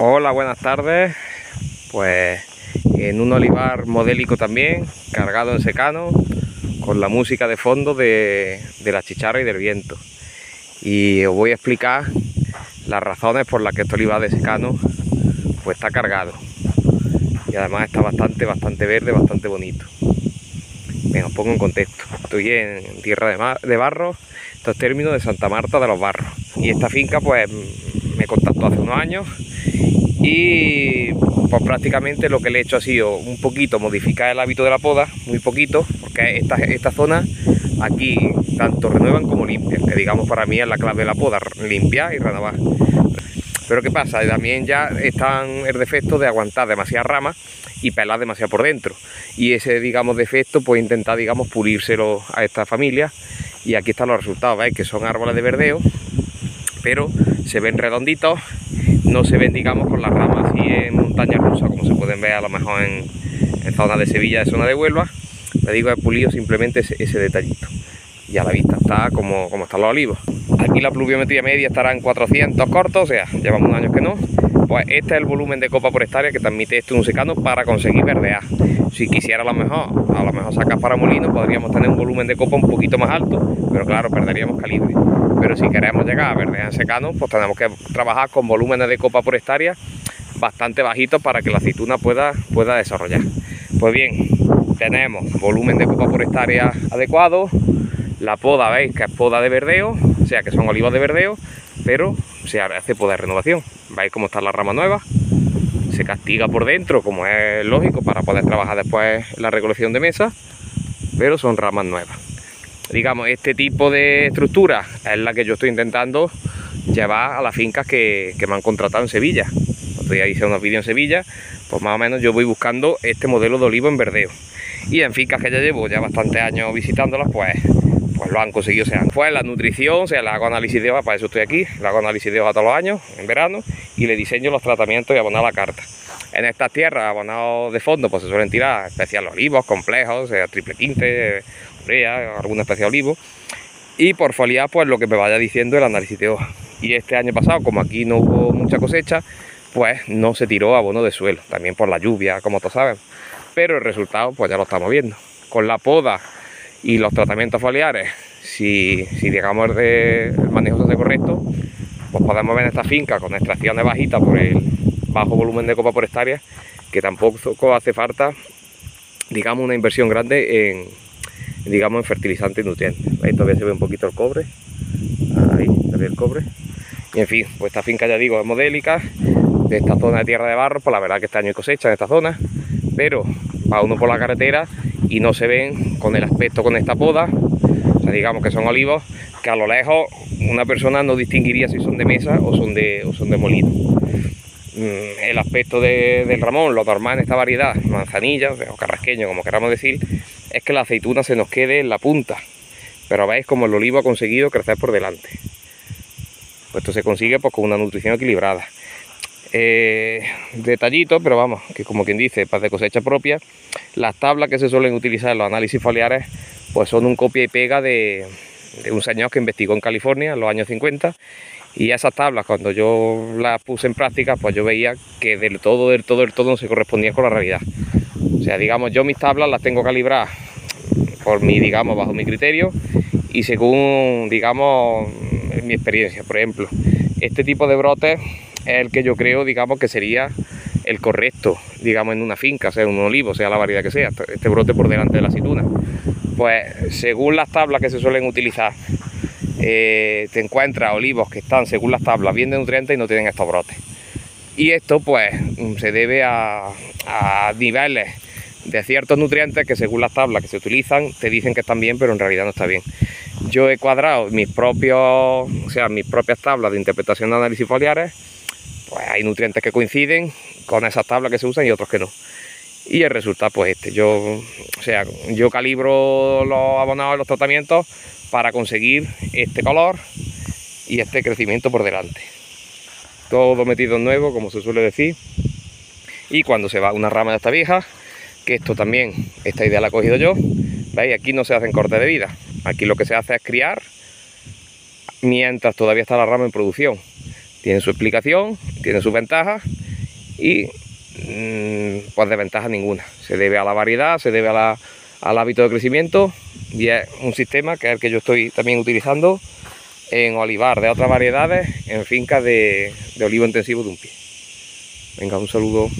Hola, buenas tardes. Pues en un olivar modélico también, cargado en secano, con la música de fondo de, la chicharra y del viento. Y os voy a explicar las razones por las que este olivar de secano pues está cargado. Y además está bastante, bastante verde, bastante bonito. Venga, os pongo en contexto. Estoy en tierra de, de barro, estos términos de Santa Marta de los Barros. Y esta finca pues me contactó hace unos años y pues prácticamente lo que le he hecho ha sido un poquito modificar el hábito de la poda, muy poquito, porque esta, esta zona aquí tanto renuevan como limpian, que digamos para mí es la clave de la poda, limpiar y renovar. Pero ¿qué pasa? También ya están el defecto de aguantar demasiadas ramas y pelar demasiado por dentro. Y ese, digamos, defecto, pues intentar, digamos, pulírselo a esta familia. Y aquí están los resultados, ¿veis? Que son árboles de verdeo, pero se ven redonditos no se ven digamos con las ramas así en montaña rusa como se pueden ver a lo mejor en, en zonas de Sevilla, de zona de Huelva. Le digo he pulido simplemente ese, detallito. Y a la vista está como, como están los olivos. Aquí la pluviometría media estará en 400 cortos, o sea, llevamos un año que no. Pues este es el volumen de copa por hectárea que transmite esto en un secano para conseguir verdear si quisiera a lo mejor, a lo mejor sacar para molino podríamos tener un volumen de copa un poquito más alto pero claro, perderíamos calibre pero si queremos llegar a verdes en secano, pues tenemos que trabajar con volúmenes de copa por hectárea bastante bajitos para que la aceituna pueda, pueda desarrollar. Pues bien, tenemos volumen de copa por hectárea adecuado, la poda, veis que es poda de verdeo, o sea que son olivos de verdeo, pero se hace poda de renovación. Veis cómo está la rama nueva, se castiga por dentro, como es lógico, para poder trabajar después la recolección de mesa, pero son ramas nuevas digamos, este tipo de estructura es la que yo estoy intentando llevar a las fincas que, me han contratado en Sevilla. Otro día hice unos vídeos en Sevilla, pues más o menos yo voy buscando este modelo de olivo en verdeo. Y en fincas que ya llevo ya bastantes años visitándolas, pues, pues lo han conseguido. O sea, pues la nutrición, o sea, le hago análisis de hoja, para eso estoy aquí, le hago análisis de hoja todos los años, en verano, y le diseño los tratamientos y abonar la carta. En estas tierras, abonados de fondo, pues se suelen tirar especiales olivos, complejos, sea, triple quinte, alguna especie de olivo. Y por foliar, pues lo que me vaya diciendo el análisis de hoja. Y este año pasado, como aquí no hubo mucha cosecha, pues no se tiró abono de suelo, también por la lluvia, como todos saben. Pero el resultado, pues ya lo estamos viendo. Con la poda y los tratamientos foliares, si, si digamos manejo correcto, pues podemos ver en esta finca con extracciones bajitas por el bajo volumen de copa por hectárea, que tampoco hace falta, digamos, una inversión grande en, digamos fertilizante y nutrientes. Ahí todavía se ve un poquito el cobre, ahí se ve el cobre. Y en fin, pues esta finca ya digo es modélica, de esta zona de tierra de barro, pues la verdad que este año hay cosecha en esta zona, pero va uno por la carretera y no se ven con el aspecto con esta poda, o sea, digamos que son olivos que a lo lejos una persona no distinguiría si son de mesa o son de, o son de molino. Mm, el aspecto del ramón, lo normal en esta variedad, manzanilla o carrasqueño, como queramos decir, es que la aceituna se nos quede en la punta. Pero veis como el olivo ha conseguido crecer por delante. Pues esto se consigue pues, con una nutrición equilibrada. Eh, detallito, pero vamos, que como quien dice, para de cosecha propia, las tablas que se suelen utilizar en los análisis foliares, pues son un copia y pega de, un señor que investigó en California en los años 50 y esas tablas cuando yo las puse en práctica pues yo veía que del todo, del todo, del todo no se correspondía con la realidad. O sea digamos yo mis tablas las tengo calibradas por mi digamos bajo mi criterio y según digamos mi experiencia. Por ejemplo este tipo de brotes es el que yo creo digamos que sería el correcto digamos en una finca sea un olivo sea la variedad que sea este brote por delante de la aceituna pues según las tablas que se suelen utilizar eh, te encuentras olivos que están, según las tablas, bien de nutrientes y no tienen estos brotes. Y esto pues se debe a, niveles de ciertos nutrientes que según las tablas que se utilizan te dicen que están bien, pero en realidad no está bien. Yo he cuadrado mis propios, o sea, mis propias tablas de interpretación de análisis foliares, pues hay nutrientes que coinciden con esas tablas que se usan y otros que no. Y el resultado pues este, yo, o sea, yo calibro los abonados y los tratamientos para conseguir este color y este crecimiento por delante. Todo metido en nuevo, como se suele decir. Y cuando se va una rama de esta vieja, que esto también, esta idea la he cogido yo, ¿veis? Aquí no se hacen cortes de vida. Aquí lo que se hace es criar mientras todavía está la rama en producción. Tiene su explicación, tiene sus ventajas y mm, pues desventaja ninguna. Se debe a la variedad, se debe al hábito de crecimiento y es un sistema que es el que yo estoy también utilizando en olivar de otras variedades en fincas de, de olivo intensivo de un pie. Venga, un saludo.